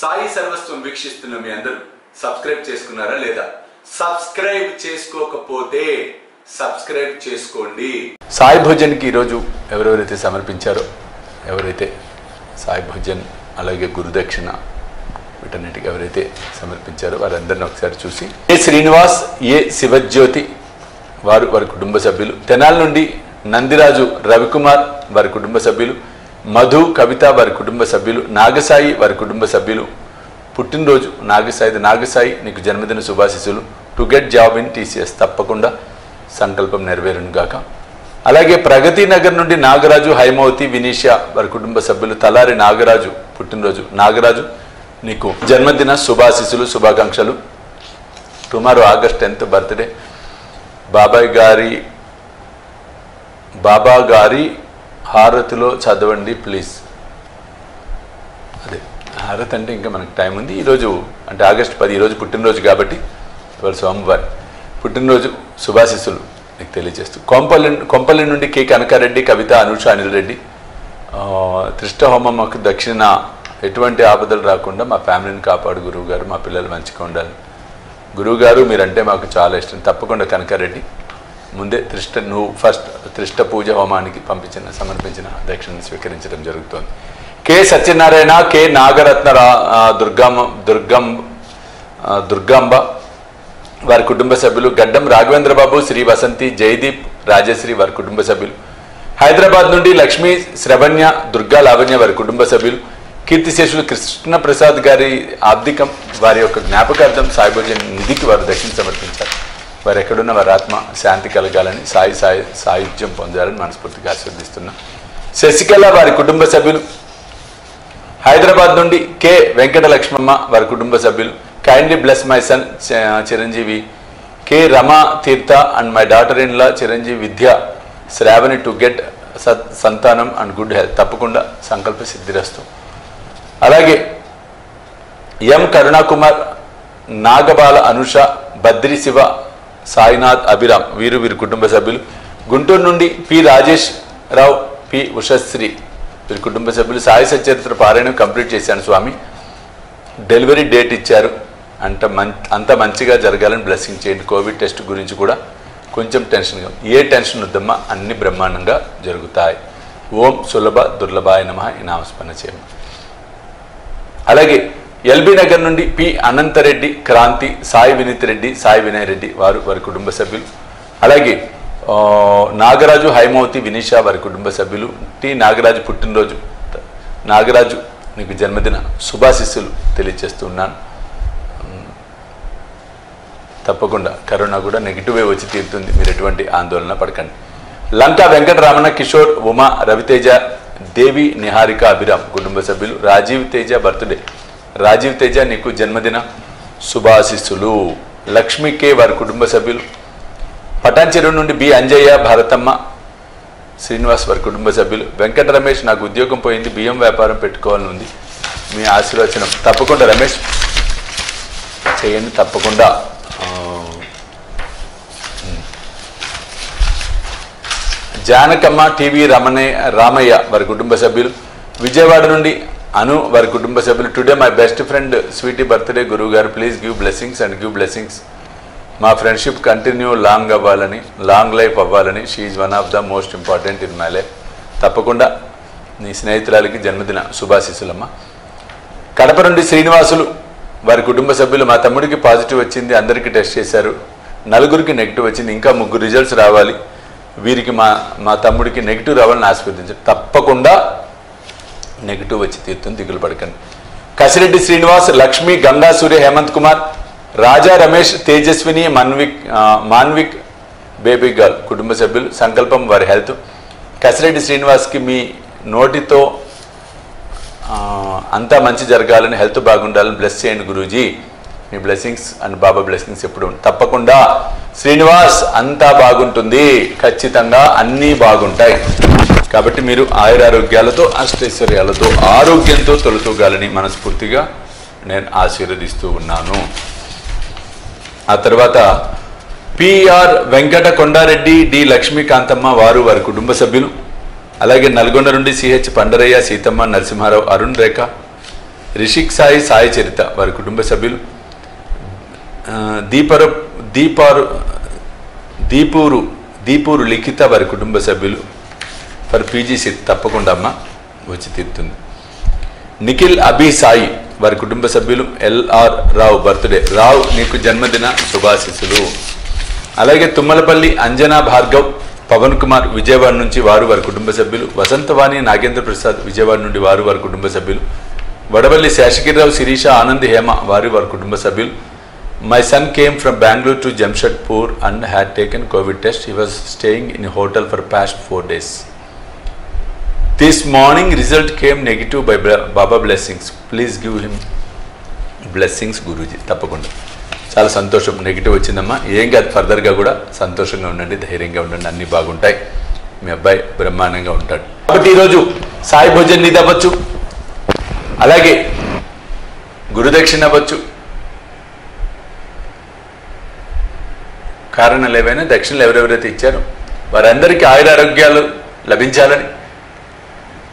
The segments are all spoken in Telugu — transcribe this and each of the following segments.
సాయి సర్వస్వం వీక్షిస్తున్న మీ అందరూ సబ్స్క్రైబ్ చేసుకున్నారా లేదా? సబ్స్క్రైబ్ చేసుకోకపోతే సబ్స్క్రైబ్ చేసుకోండి. సాయి భోజన్కి ఈరోజు ఎవరెవరైతే సమర్పించారో ఎవరైతే సాయి భోజన్ అలాగే గురుదక్షిణ వీటన్నిటికి ఎవరైతే సమర్పించారో వారందరిని ఒకసారి చూసి. ఏ శ్రీనివాస్ ఏ శివజ్యోతి వారు వారి కుటుంబ సభ్యులు. తెనాల నుండి నందిరాజు రవికుమార్ వారి కుటుంబ సభ్యులు. మధు కవిత వారి కుటుంబ సభ్యులు నాగసాయి వారి కుటుంబ సభ్యులు. పుట్టినరోజు నాగసాయి నాగసాయి నీకు జన్మదిన శుభాశిస్సులు. To get job in TCS తప్పకుండా సంకల్పం నెరవేరునుగాక అలాగే ప్రగతి నగర్ నుండి నాగరాజు హైమవతి వినీషా వారి కుటుంబ సభ్యులు తలారి నాగరాజు పుట్టినరోజు. నాగరాజు నీకు జన్మదిన శుభాశిస్సులు శుభాకాంక్షలు. Tomorrow August tenth birthday. బాబాయ్ గారి బాబా గారి హారతిలో చదవండి ప్లీజ్ అదే. హారతి అంటే ఇంకా మనకు టైం ఉంది. ఈరోజు అంటే ఆగస్ట్ పది ఈరోజు పుట్టినరోజు కాబట్టి ఇవాళ సోమవారం. పుట్టినరోజు శుభాశిస్సులు మీకు తెలియజేస్తూ. కొంపల్లి కొంపల్లి నుండి కె. కనకారెడ్డి కవిత అనుష అనిల్ రెడ్డి. ఆ, త్రిష్ట హోమమ్మకు దక్షిణ. ఎటువంటి ఆపదలు రాకుండా మా ఫ్యామిలీని కాపాడు గురువు గారు మా పిల్లలు మంచిగా ఉండాలి గురువుగారు మీరంటే మాకు చాలా ఇష్టం. తప్పకుండా కనకారెడ్డి. ముందే త్రిష్ట నువ్వు ఫస్ట్ త్రిష్ట పూజ హోమానికి పంపించిన సమర్పించిన దక్షిణను స్వీకరించడం జరుగుతోంది. కె సత్యనారాయణ కె నాగరత్న రా- దుర్గమ్మ దుర్గం దుర్గాంబ వారి కుటుంబ సభ్యులు గడ్డం రాఘవేంద్రబాబు శ్రీ వసంతి జయదీప్ రాజశ్రీ వారి కుటుంబ సభ్యులు హైదరాబాద్ నుండి లక్ష్మీ శ్రవణ్య దుర్గా లావణ్య వారి కుటుంబ సభ్యులు కీర్తిశేషులు కృష్ణప్రసాద్ గారి ఆబ్దికం వారి యొక్క జ్ఞాపకార్థం సాయిబోజన్ నిధికి వారు దక్షిణ సమర్పించారు. వారు ఎక్కడున్న వారి ఆత్మ శాంతి కలగాలని సాయి సాయి సాయుధ్యం పొందాలని మనస్ఫూర్తిగా ఆశీర్దిస్తున్నాం శశికళ వారి కుటుంబ సభ్యులు హైదరాబాద్ నుండి కె. వెంకట లక్ష్మమ్మ వారి కుటుంబ సభ్యులు kindly bless my son Chiranjeevi K. Rama Teertha and my daughter in law Chiranjeevi Vidya Sravani to get సత్ సంతానం అండ్ గుడ్ హెల్త్ తప్పకుండా సంకల్ప సిద్ధిరస్తు. అలాగే ఎం. కరుణాకుమార్ నాగబాల అనుష బద్రి శివ సాయినాథ్ అభిరామ్ వీరు వీరి కుటుంబ సభ్యులు. గుంటూరు నుండి పి రాజేష్ రావు పి ఉషశ్రీ వీరి కుటుంబ సభ్యులు. సాయి సచరిత్ర పారాయణం కంప్లీట్ చేశాను స్వామి. డెలివరీ డేట్ ఇచ్చారు. అంత మం అంత మంచిగా జరగాలని బ్లెస్సింగ్ చేయండి. కోవిడ్ టెస్ట్ గురించి కూడా కొంచెం టెన్షన్గా ఏ టెన్షన్ వద్దమ్మా అన్ని బ్రహ్మాండంగా జరుగుతాయి. ఓం సులభ దుర్లభాయ నమ. ఈ నామస్మరణ చేయము అలాగే ఎల్బీ నగర్ నుండి పి అనంతరెడ్డి క్రాంతి సాయి వినీత్ రెడ్డి సాయి వినయ్ రెడ్డి వారు వారి కుటుంబ సభ్యులు. అలాగే నాగరాజు హైమవతి వినీషా వారి కుటుంబ సభ్యులు. టి నాగరాజు పుట్టినరోజు నాగరాజు నీకు జన్మదిన శుభాశిస్సులు తెలియజేస్తున్నాను. తప్పకుండా కరోనా కూడా నెగిటివే వచ్చి తీరుతుంది. మీరు ఎటువంటి ఆందోళన పడకండి. లంకా వెంకటరామణ కిషోర్ ఉమా రవితేజ దేవి నిహారిక అభిరామ్ కుటుంబ సభ్యులు. రాజీవ్ తేజ బర్త్డే. రాజీవ్ తేజ నీకు జన్మదిన శుభాశిస్సులు. లక్ష్మీ కే వారి కుటుంబ సభ్యులు. పటాన్చెరువు నుండి బి అంజయ్య భారతమ్మ శ్రీనివాస్ వారి కుటుంబ సభ్యులు. వెంకట రమేష్ నాకు ఉద్యోగం పోయింది బియ్యం వ్యాపారం పెట్టుకోవాలని ఉంది. మీ ఆశీర్వచనం. తప్పకుండా రమేష్. చేయండి తప్పకుండా. జానకమ్మ టీవీ రమణయ్య రామయ్య వారి కుటుంబ సభ్యులు. విజయవాడ నుండి అను వారి కుటుంబ సభ్యులు today my best friend Sweety birthday గురువు గారు please give blessings and give blessings మా ఫ్రెండ్షిప్ కంటిన్యూ లాంగ్ అవ్వాలని లాంగ్ లైఫ్ అవ్వాలని she's one of the most important in my life తప్పకుండా నీ స్నేహితురాలకి జన్మదిన శుభాశీస్సులమ్మ. కడప నుండి శ్రీనివాసులు వారి కుటుంబ సభ్యులు మా తమ్ముడికి పాజిటివ్ వచ్చింది అందరికీ టెస్ట్ చేశారు. నలుగురికి నెగిటివ్ వచ్చింది ఇంకా ముగ్గురు రిజల్ట్స్ రావాలి. వీరికి మా మా తమ్ముడికి నెగిటివ్ రావాలని ఆస్వాదించారు తప్పకుండా నెగిటివ్ వచ్చి తీరుతుంది దిగులు పడకండి. కసిరెడ్డి శ్రీనివాస్ లక్ష్మి గంగా సూర్య హేమంత్ కుమార్ రాజా రమేష్ తేజస్విని మన్విక్ మాన్విక్ బేబీ గర్ల్ కుటుంబ సభ్యులు సంకల్పం వారి హెల్త్. కసిరెడ్డి శ్రీనివాస్కి మీ నోటితో అంతా మంచి జరగాలని హెల్త్ బాగుండాలని బ్లెస్ చేయండి గురూజీ. మీ బ్లెస్సింగ్స్ అండ్ బాబా బ్లెస్సింగ్స్ ఎప్పుడు తప్పకుండా. శ్రీనివాస్ అంతా బాగుంటుంది. ఖచ్చితంగా అన్నీ బాగుంటాయి. కాబట్టి మీరు ఆయురారోగ్యాలతో అష్టైశ్వర్యాలతో ఆరోగ్యంతో తొలతూగాలని మనస్ఫూర్తిగా నేను ఆశీర్వదిస్తూ ఉన్నాను. ఆ తర్వాత పిఆర్ వెంకట కొండారెడ్డి డి. లక్ష్మీకాంతమ్మ వారు వారి కుటుంబ సభ్యులు. అలాగే నల్గొండ నుండి సిహెచ్ పండరయ్య సీతమ్మ నరసింహారావు అరుణ్ రేఖ రిషిక్ సాయి సాయి చరిత వారి కుటుంబ సభ్యులు. దీపరు దీపర దీపారు దీపూరు దీపూరు లిఖిత వారి కుటుంబ సభ్యులు. ఫర్ పీజీ సీట్ తప్పకుండా అమ్మ వచ్చి తీరుతుంది. నిఖిల్ అభి సాయి వారి కుటుంబ సభ్యులు ఎల్ఆర్ రావు బర్త్డే. రావు నీకు జన్మదిన శుభాశిస్సులు. అలాగే తుమ్మలపల్లి అంజనా భార్గవ్ పవన్ కుమార్ విజయవాడ నుంచి వారు వారి కుటుంబ సభ్యులు. వసంతవాణి నాగేంద్ర ప్రసాద్ విజయవాడ నుండి వారు వారి కుటుంబ సభ్యులు. వడవల్లి శేషగిరిరావు శిరీష ఆనంద్ హేమ వారు వారి కుటుంబ సభ్యులు. My son came from Bengaluru to Jamshedpur and had taken Covid test. He was staying in hotel for past four days. This morning result came negative by Baba blessings please give him blessings Guruji తప్పకుండా. చాలా సంతోషం. నెగిటివ్ వచ్చిందమ్మా. ఏం కాదు ఫర్దర్గా కూడా సంతోషంగా ఉండండి ధైర్యంగా ఉండండి. అన్నీ బాగుంటాయి. మీ అబ్బాయి బ్రహ్మాండంగా ఉంటాడు. కాబట్టి ఈరోజు సాయి భోజన్ నిధి అవ్వచ్చు అలాగే గురుదక్షిణ అవ్వచ్చు. కారణాలు ఏవైనా దక్షిణలు ఎవరెవరైతే ఇచ్చారో వారందరికీ ఆయురారోగ్యాలు లభించాలని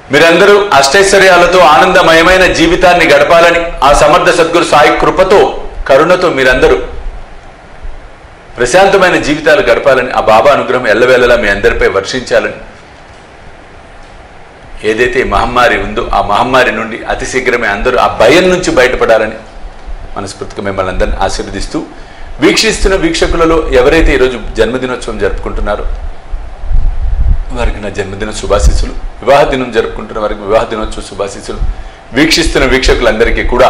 మీరందరూ అష్టైశ్వర్యాలతో ఆనందమయమైన జీవితాన్ని గడపాలని ఆ సమర్థ సద్గురు సాయి కృపతో కరుణతో మీరందరూ ప్రశాంతమైన జీవితాలు గడపాలని ఆ బాబా అనుగ్రహం ఎల్లవేళలా మీ అందరిపై వర్షించాలని ఏదైతే మహమ్మారి ఉందో ఆ మహమ్మారి నుండి అతి శీఘ్రమే అందరూ ఆ భయం నుంచి బయటపడాలని మనస్ఫూర్తిగా మిమ్మల్ని అందరిని ఆశీర్వదిస్తూ వీక్షిస్తున్న వీక్షకులలో ఎవరైతే ఈరోజు జన్మదినోత్సవం జరుపుకుంటున్నారో వారికి నా జన్మదిన శుభాశీస్సులు. వివాహ దినం జరుపుకుంటున్న వారికి వివాహ దినోత్సవ శుభాశీస్సులు. వీక్షిస్తున్న వీక్షకులందరికీ కూడా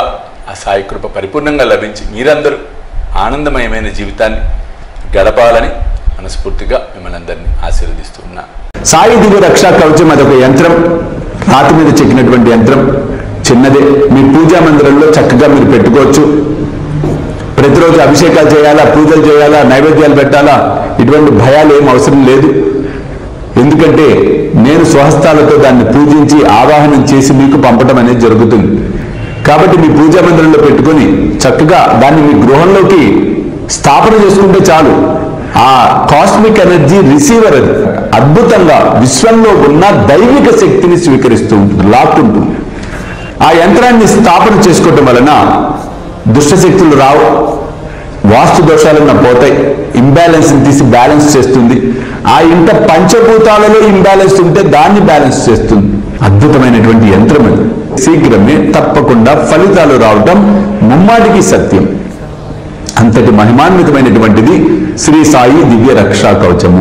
ఆ సాయి కృప పరిపూర్ణంగా లభించి మీరందరూ ఆనందమయమైన జీవితాన్ని గడపాలని మనస్ఫూర్తిగా మిమ్మల్ని అందరినీ ఆశీర్వదిస్తూ ఉన్నా. సాయి దివ్య రక్షా కవచం అదొక యంత్రం. రాతి మీద చెక్కినటువంటి యంత్రం. చిన్నదే. మీ పూజా మందిరంలో చక్కగా మీరు పెట్టుకోవచ్చు. ప్రతిరోజు అభిషేకాలు చేయాలా పూజలు చేయాలా నైవేద్యాలు పెట్టాలా? ఇటువంటి భయాలు ఏం అవసరం లేదు. ఎందుకంటే నేను స్వహస్తాలతో దాన్ని పూజించి ఆవాహనం చేసి మీకు పంపడం అనేది జరుగుతుంది. కాబట్టి మీ పూజా మందిరంలో పెట్టుకొని చక్కగా దాన్ని మీ గృహంలోకి స్థాపన చేసుకుంటే చాలు. ఆ కాస్మిక్ ఎనర్జీ రిసీవర్ అది. అద్భుతంగా విశ్వంలో ఉన్న దైవిక శక్తిని స్వీకరిస్తూ ఉంటుంది లాక్కుంటుంది. ఆ యంత్రాన్ని స్థాపన చేసుకోవటం వలన దుష్టశక్తులు రావు వాస్తు దోషాలన్న పోతాయి. ఇంబ్యాలెన్స్ని తీసి బ్యాలెన్స్ చేస్తుంది. ఆ ఇంట పంచభూతాలలో ఇంబ్యాలెన్స్ ఉంటే దాన్ని బ్యాలెన్స్ చేస్తుంది. అద్భుతమైనటువంటి యంత్రం అది. శీఘ్రమే తప్పకుండా ఫలితాలు రావటం ముమ్మాటికి సత్యం. అంతటి మహిమాన్వితమైనటువంటిది శ్రీ సాయి దివ్య రక్షా కవచము.